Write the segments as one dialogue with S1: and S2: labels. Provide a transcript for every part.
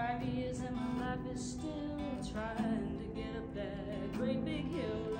S1: Five years and my life is still trying to get up that great big hill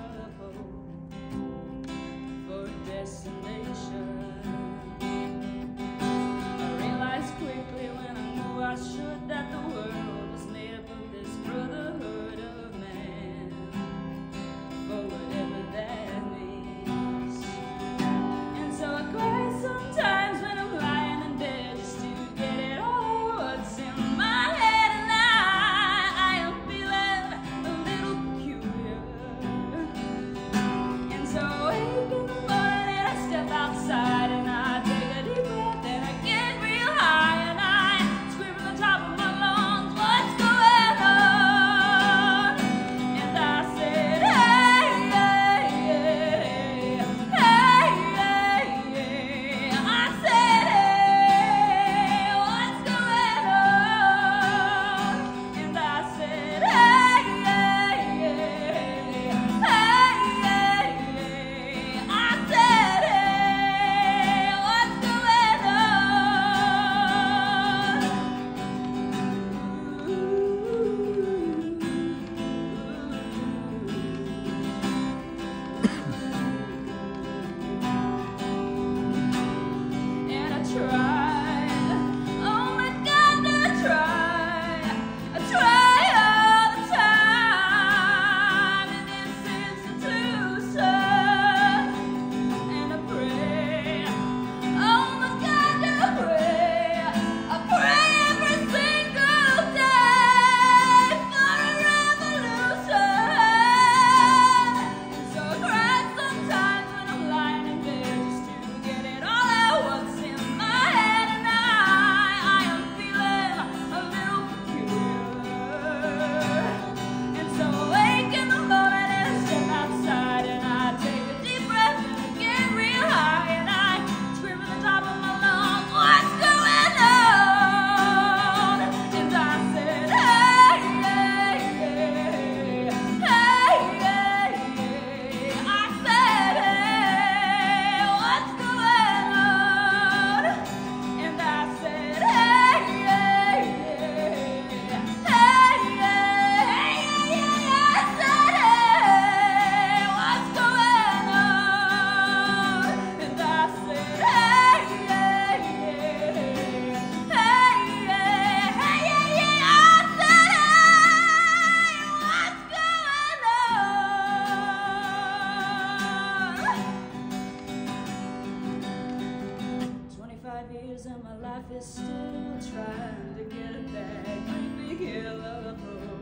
S1: life is still trying to get it back. Bring me here, love.